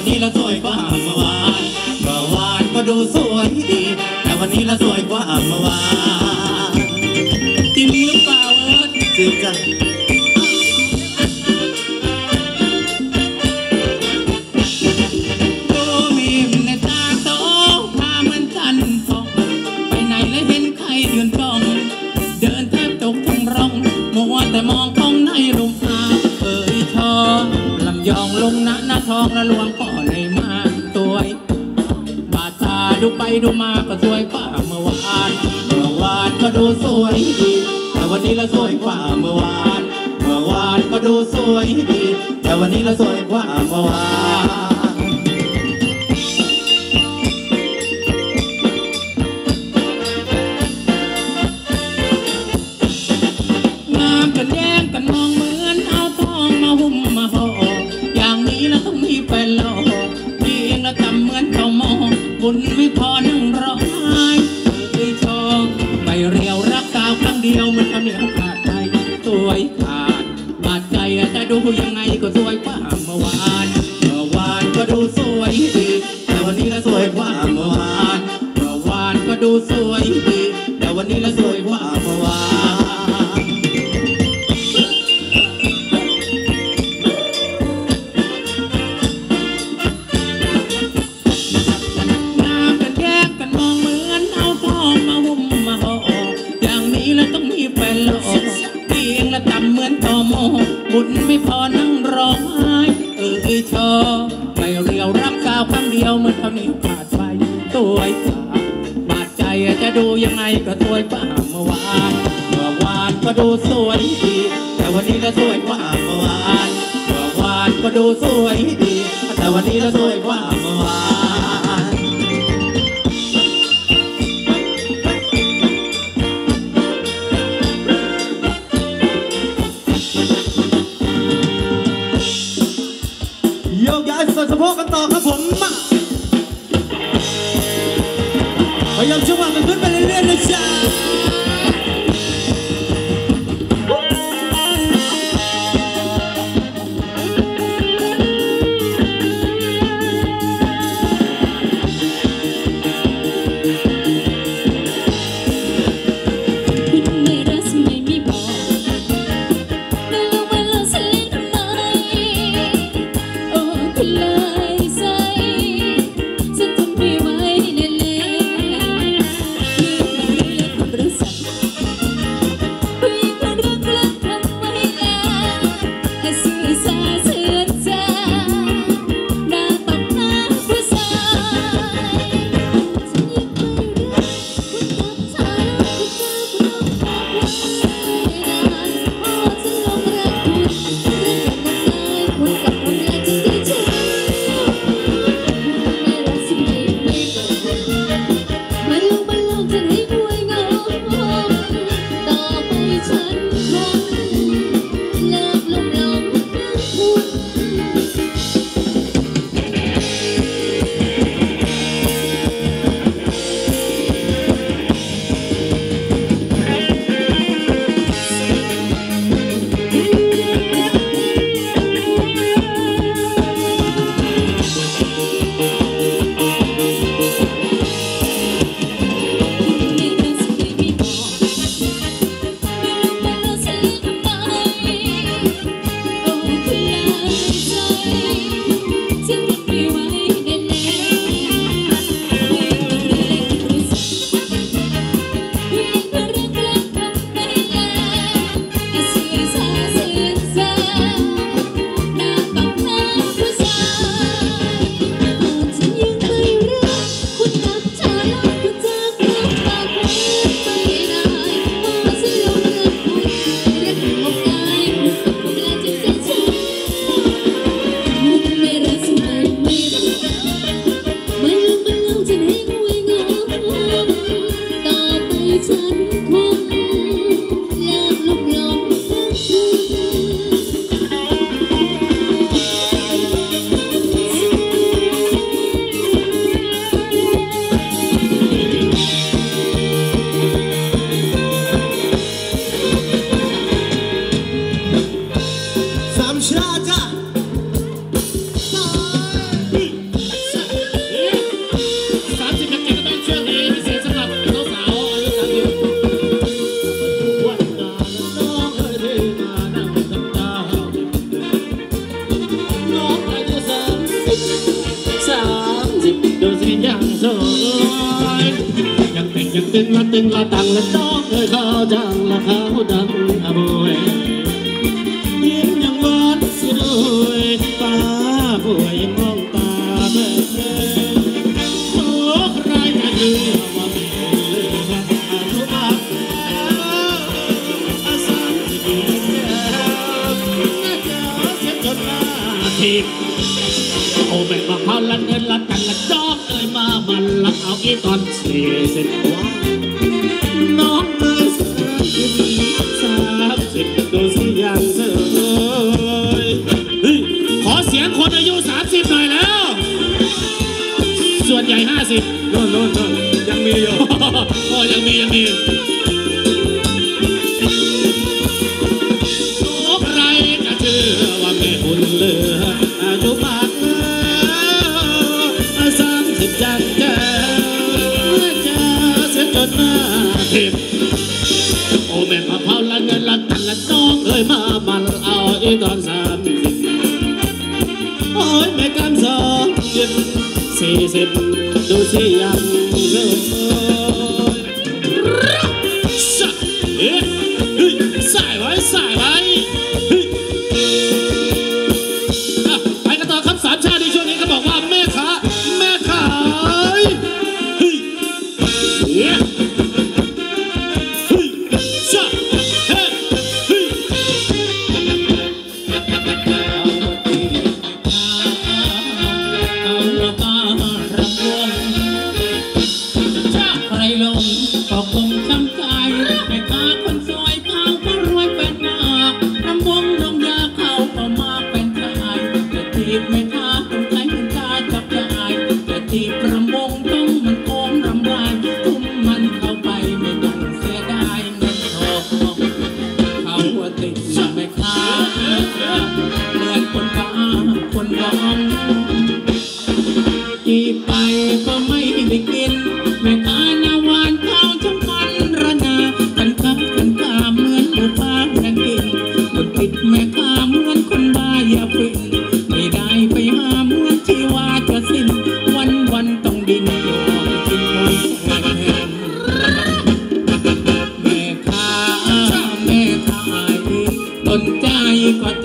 วันนี้เราสวยกว่าเมื่อวาน เมื่อวานก็ดูสวยดี แต่วันนี้เราสวยกว่าเมื่อวาน ทองละลวงก่อในมาตัวบาดตาดูไปดูมาก็สวยกว่าเมื่อวานเมื่อวานก็ดูสวยดีแต่วันนี้ละสวยกว่าเมื่อวาน เมื่อวานก็ดูสวยดีแต่วันนี้ละสวยกว่าเมื่อวาน เหนียวขาดใจสวยขาดบาดใจจะดูยังไงก็ เออชอไม่เรียวรักสาวครั้งเดียวเหมือนเขานี้ขาดไปตัวไอ้ขาบาดใจจะดูยังไงก็สวยกว่าเมื่อวานเมื่อวานก็ดูสวยดีแต่วันนี้ก็สวยกว่าเมื่อวานเมื่อวานก็ดูสวยดีแต่วันนี้ก็สวยกว่าเมื่อวาน ยังเป็นยังตึงละตึงละตังละต้องเธอเขาดังละเขาดังอะบวยยิ้มยังวาดสิรวยตาบ่วยยังมองตาเบิกเบิกโอ้ใครจะดีอาตุมาอาสันติสุขนาจะเสียจนนาทิพโอ้เป็นมาพาลันเงินลันกันันเอาอีตอนเสียเสร็จว่าน้องเธอสามสิบามสิตัวสีอย่างเธอเฮ้ยขอเสียงคนอายุสามสิบหน่อยแล้ว ส่วนใหญ่ห้าสิบโน่น สิโอ้แม่พะเพาละเงินละตันละน้องเอ้ยมาบันเอาอีตอนสามโอ้ยแม่กัำสองสิบสี่สิบดูสิยังเริ่มเอ้ยส่ไว้ใส่ไว้ con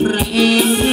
rey.